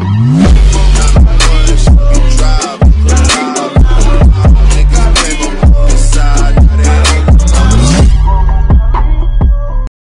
Mm-hmm.